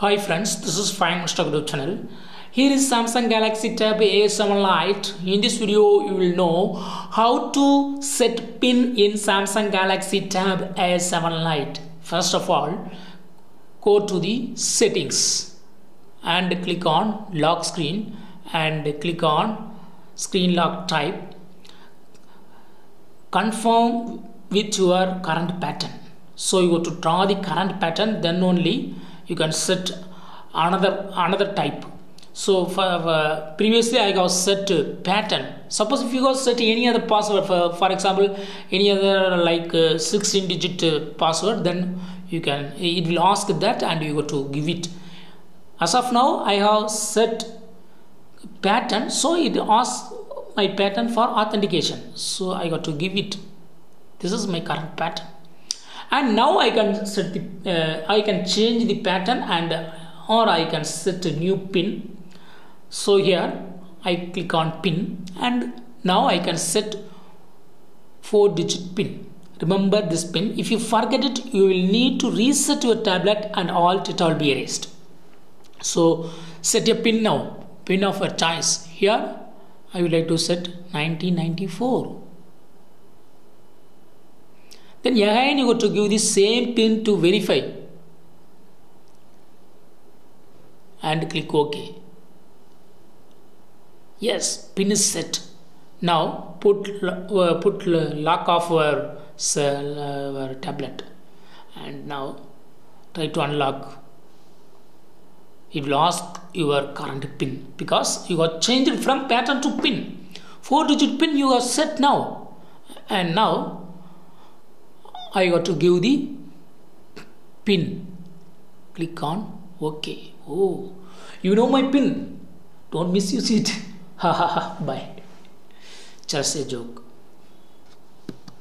Hi friends, this is Frank. YouTube channel. Here is Samsung Galaxy Tab A7 Lite. In this video, you will know how to set pin in Samsung Galaxy Tab A7 Lite. First of all, go to the settings and click on lock screen and click on screen lock type. Confirm with your current pattern. So you have to draw the current pattern, then only you can set another another type. So for uh, previously i have set pattern. Suppose if you go set any other password for, for example any other like uh, 16 digit uh, password then you can it will ask that and you got to give it. As of now i have set pattern so it asks my pattern for authentication. So i got to give it. This is my current pattern and now I can set the uh, I can change the pattern and or I can set a new pin. So here I click on pin and now I can set 4 digit pin. Remember this pin. If you forget it you will need to reset your tablet and all it will be erased. So set a pin now. Pin of a choice. Here I would like to set 1994 then again you got to give the same pin to verify. And click ok. Yes pin is set. Now put uh, put lock of our, uh, our tablet. And now try to unlock. It will ask your current pin because you have changed from pattern to pin. Four digit pin you have set now. And now I got to give the pin. Click on. Ok oh. You know my pin? Don't misuse it. Ha ha ha. Bye. Just a joke